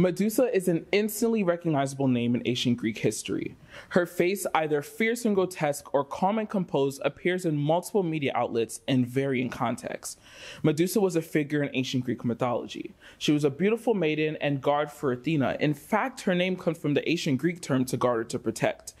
Medusa is an instantly recognizable name in ancient Greek history. Her face, either fierce and grotesque or calm and composed, appears in multiple media outlets in varying contexts. Medusa was a figure in ancient Greek mythology. She was a beautiful maiden and guard for Athena. In fact, her name comes from the ancient Greek term to guard or to protect.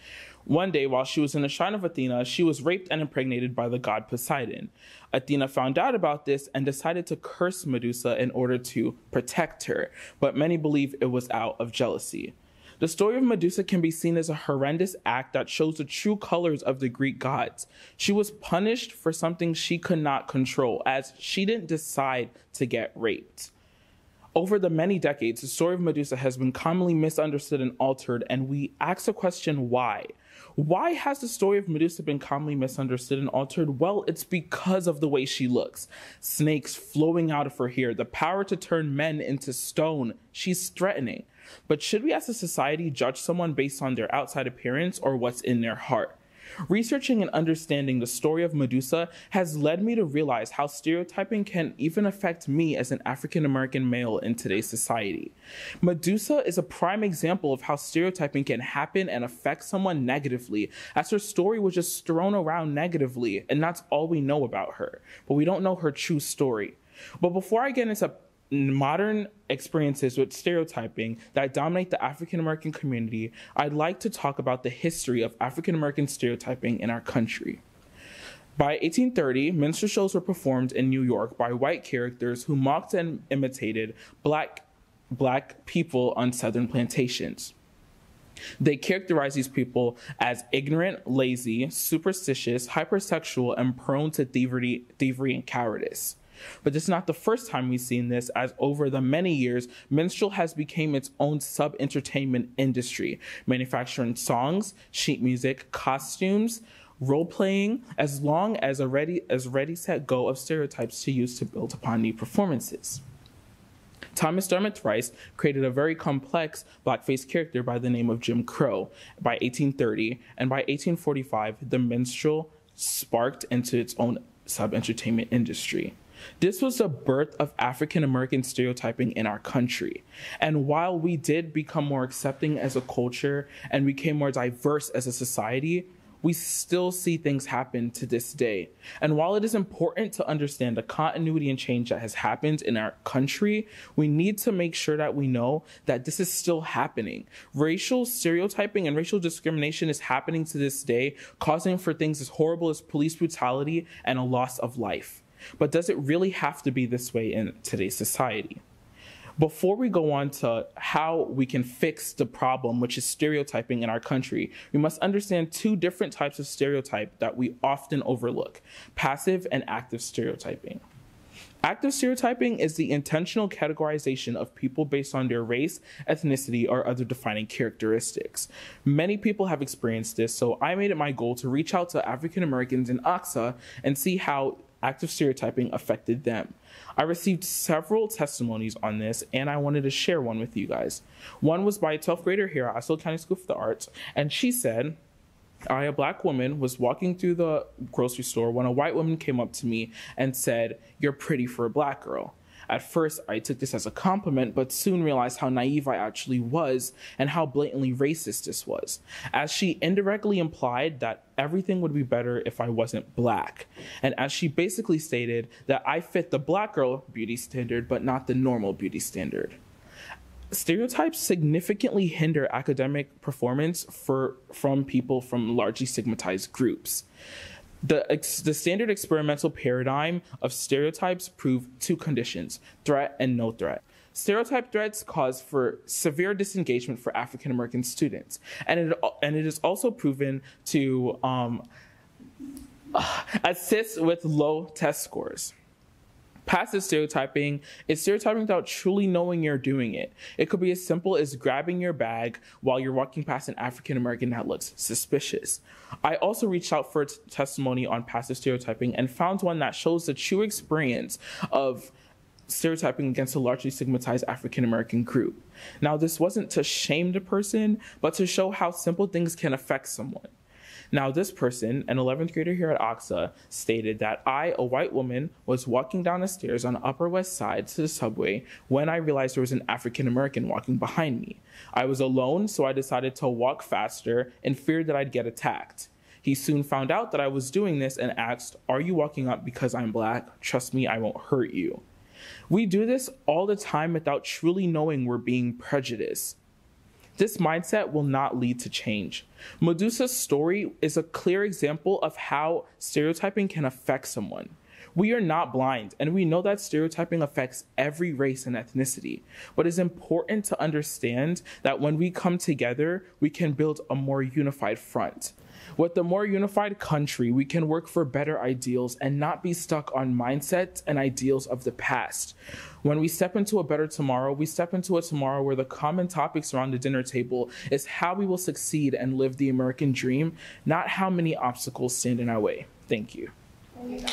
One day, while she was in the shrine of Athena, she was raped and impregnated by the god Poseidon. Athena found out about this and decided to curse Medusa in order to protect her, but many believe it was out of jealousy. The story of Medusa can be seen as a horrendous act that shows the true colors of the Greek gods. She was punished for something she could not control, as she didn't decide to get raped. Over the many decades, the story of Medusa has been commonly misunderstood and altered, and we ask the question why. Why has the story of Medusa been commonly misunderstood and altered? Well, it's because of the way she looks. Snakes flowing out of her hair, the power to turn men into stone. She's threatening. But should we as a society judge someone based on their outside appearance or what's in their heart? Researching and understanding the story of Medusa has led me to realize how stereotyping can even affect me as an African American male in today's society. Medusa is a prime example of how stereotyping can happen and affect someone negatively, as her story was just thrown around negatively, and that's all we know about her. But we don't know her true story. But before I get into modern experiences with stereotyping that dominate the African American community, I'd like to talk about the history of African American stereotyping in our country. By 1830, minstrel shows were performed in New York by white characters who mocked and imitated black, black people on southern plantations. They characterized these people as ignorant, lazy, superstitious, hypersexual, and prone to thievery, thievery and cowardice. But this is not the first time we've seen this, as over the many years, minstrel has become its own sub-entertainment industry, manufacturing songs, sheet music, costumes, role playing, as long as a ready as ready set go of stereotypes to use to build upon new performances. Thomas Dartmouth Rice created a very complex blackface character by the name of Jim Crow by 1830, and by 1845, the minstrel sparked into its own sub entertainment industry. This was the birth of African American stereotyping in our country. And while we did become more accepting as a culture and became more diverse as a society, we still see things happen to this day. And while it is important to understand the continuity and change that has happened in our country, we need to make sure that we know that this is still happening. Racial stereotyping and racial discrimination is happening to this day, causing for things as horrible as police brutality and a loss of life. But does it really have to be this way in today's society? Before we go on to how we can fix the problem, which is stereotyping in our country, we must understand two different types of stereotype that we often overlook passive and active stereotyping. Active stereotyping is the intentional categorization of people based on their race, ethnicity, or other defining characteristics. Many people have experienced this, so I made it my goal to reach out to African Americans in OCSA and see how active stereotyping affected them. I received several testimonies on this, and I wanted to share one with you guys. One was by a 12th grader here at Osceola County School for the Arts, and she said, I, a black woman, was walking through the grocery store when a white woman came up to me and said, You're pretty for a black girl. At first, I took this as a compliment, but soon realized how naive I actually was and how blatantly racist this was, as she indirectly implied that everything would be better if I wasn't black. And as she basically stated that I fit the black girl beauty standard, but not the normal beauty standard. Stereotypes significantly hinder academic performance for from people from largely stigmatized groups the, the standard experimental paradigm of stereotypes prove two conditions threat and no threat. Stereotype threats cause for severe disengagement for African American students, and it, and it is also proven to um, assist with low test scores. Passive stereotyping is stereotyping without truly knowing you're doing it. It could be as simple as grabbing your bag while you're walking past an African American that looks suspicious. I also reached out for testimony on passive stereotyping and found one that shows the true experience of stereotyping against a largely stigmatized African American group. Now, this wasn't to shame the person, but to show how simple things can affect someone. Now, this person, an 11th grader here at OCSA, stated that I, a white woman, was walking down the stairs on the Upper West Side to the subway when I realized there was an African American walking behind me. I was alone, so I decided to walk faster and feared that I'd get attacked. He soon found out that I was doing this and asked, Are you walking up because I'm black? Trust me, I won't hurt you. We do this all the time without truly knowing we're being prejudiced. This mindset will not lead to change. Medusa's story is a clear example of how stereotyping can affect someone. We are not blind, and we know that stereotyping affects every race and ethnicity. But it's important to understand that when we come together, we can build a more unified front. With a more unified country, we can work for better ideals and not be stuck on mindsets and ideals of the past. When we step into a better tomorrow, we step into a tomorrow where the common topics around the dinner table is how we will succeed and live the American dream, not how many obstacles stand in our way. Thank you. Thank you.